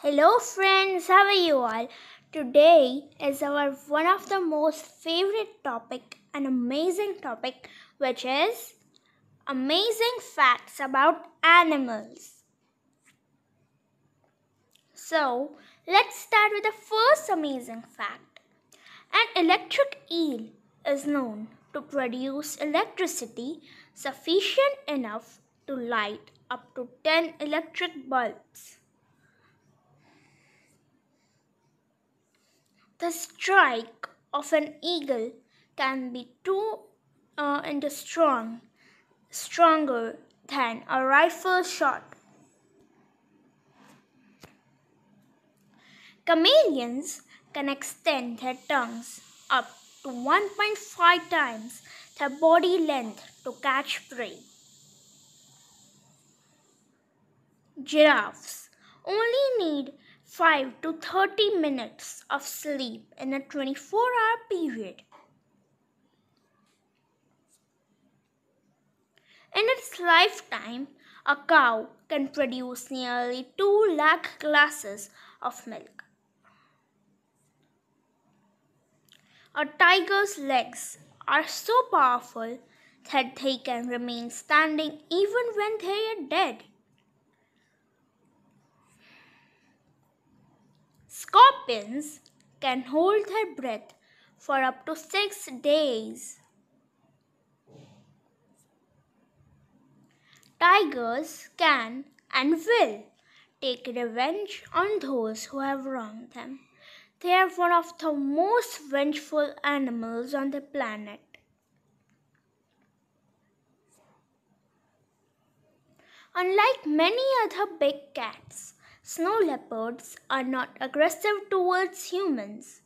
Hello friends, how are you all? Today is our one of the most favorite topic, an amazing topic, which is amazing facts about animals. So, let's start with the first amazing fact. An electric eel is known to produce electricity sufficient enough to light up to 10 electric bulbs. The strike of an eagle can be two uh, and strong, stronger than a rifle shot. Chameleons can extend their tongues up to 1.5 times their body length to catch prey. Giraffes only need 5 to 30 minutes of sleep in a 24 hour period. In its lifetime, a cow can produce nearly 2 lakh glasses of milk. A tiger's legs are so powerful that they can remain standing even when they are dead. Scorpions can hold their breath for up to six days. Tigers can and will take revenge on those who have wronged them. They are one of the most vengeful animals on the planet. Unlike many other big cats, snow leopards are not aggressive towards humans.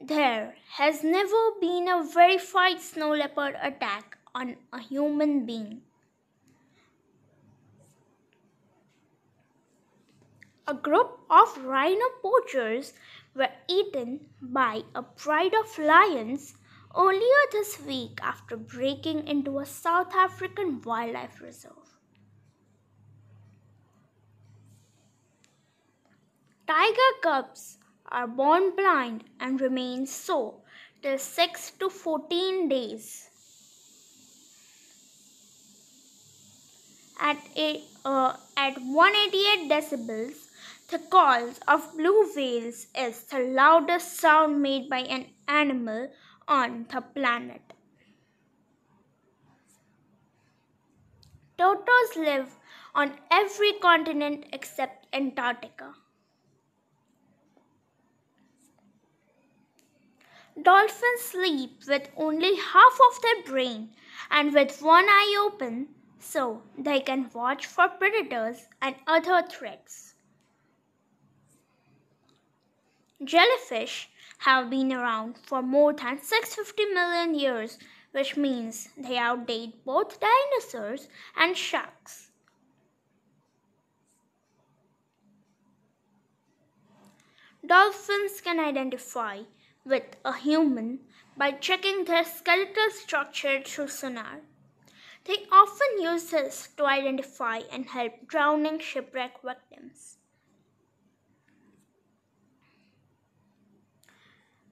There has never been a verified snow leopard attack on a human being. A group of rhino poachers were eaten by a pride of lions earlier this week after breaking into a South African wildlife reserve. Tiger cubs are born blind and remain so till 6 to 14 days. At, a, uh, at 188 decibels, the calls of blue whales is the loudest sound made by an animal on the planet. Turtles live on every continent except Antarctica. Dolphins sleep with only half of their brain and with one eye open so they can watch for predators and other threats. Jellyfish have been around for more than 650 million years, which means they outdate both dinosaurs and sharks. Dolphins can identify with a human by checking their skeletal structure through sonar. They often use this to identify and help drowning shipwreck victims.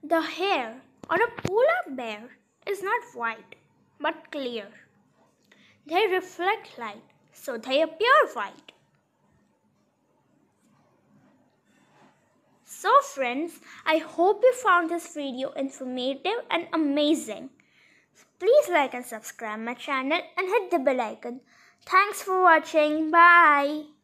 The hair on a polar bear is not white but clear. They reflect light, so they appear white. So friends, I hope you found this video informative and amazing. Please like and subscribe my channel and hit the bell icon. Thanks for watching. Bye.